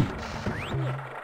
ねえ。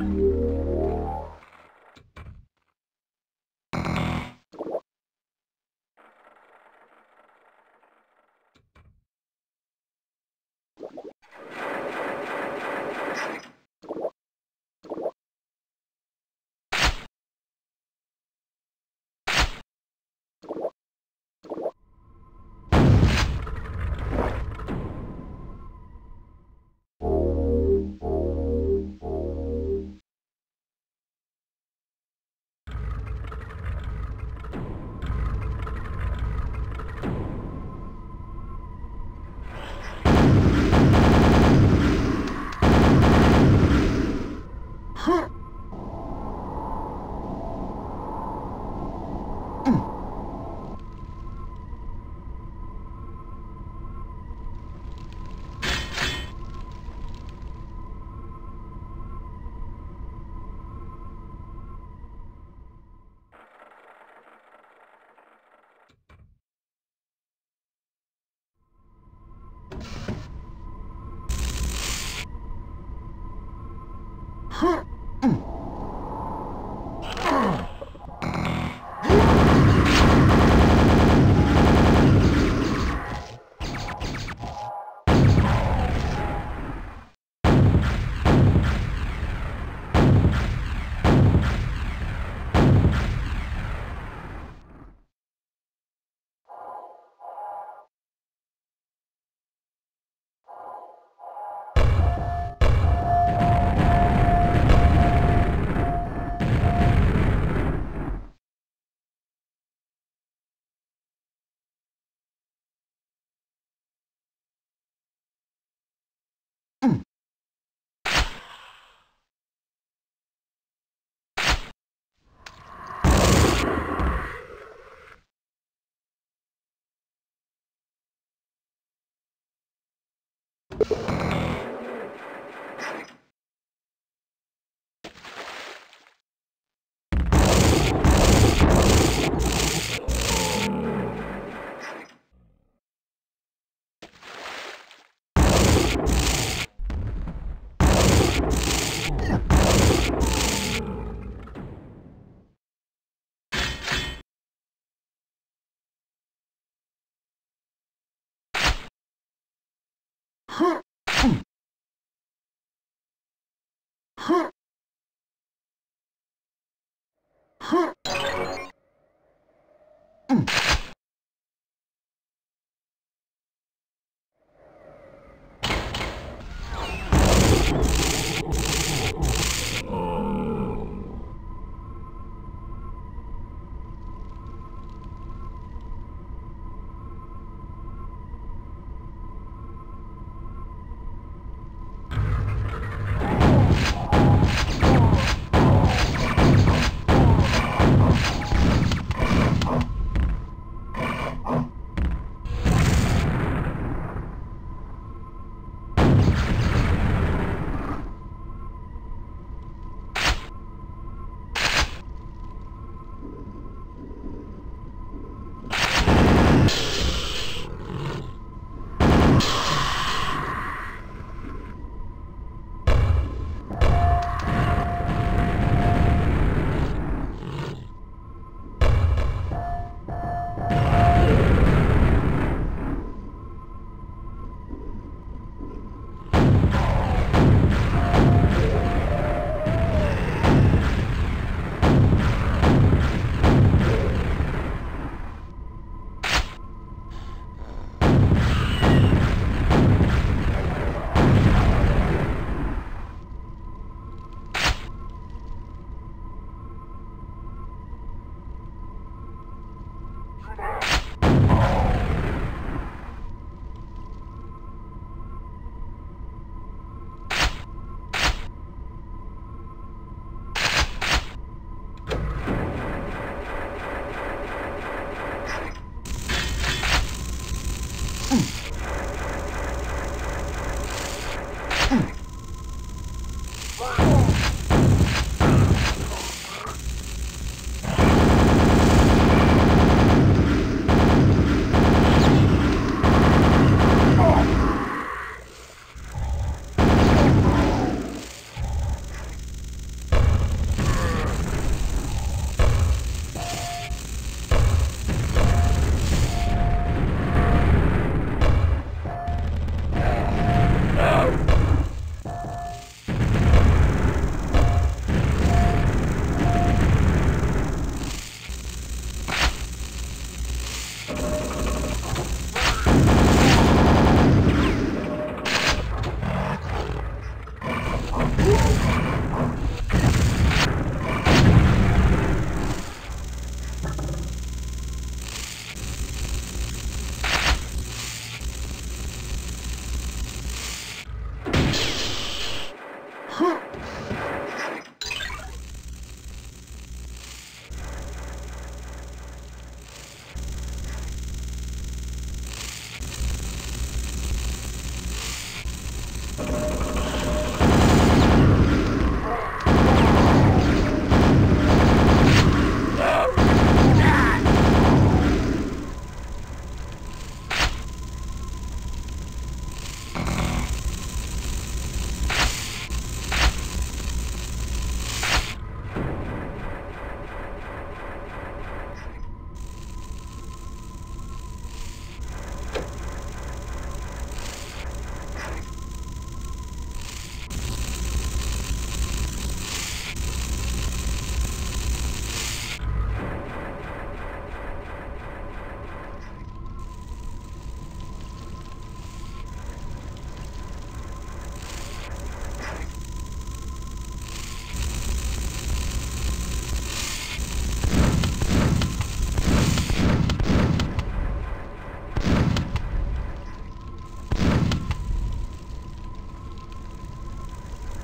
Yeah. you Mm.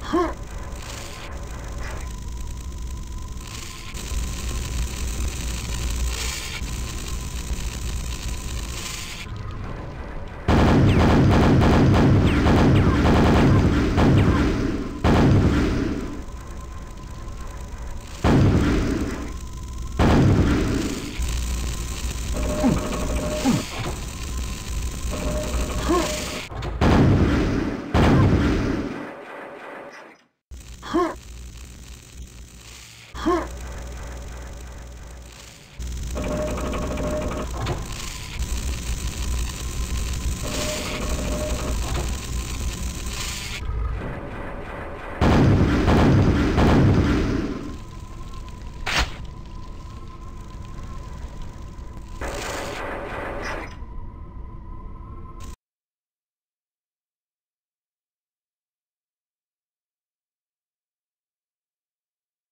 哼。